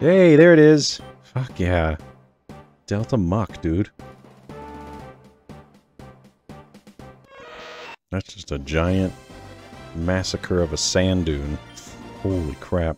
Hey, there it is. Fuck yeah. Delta Muk, dude. That's just a giant massacre of a sand dune. Holy crap.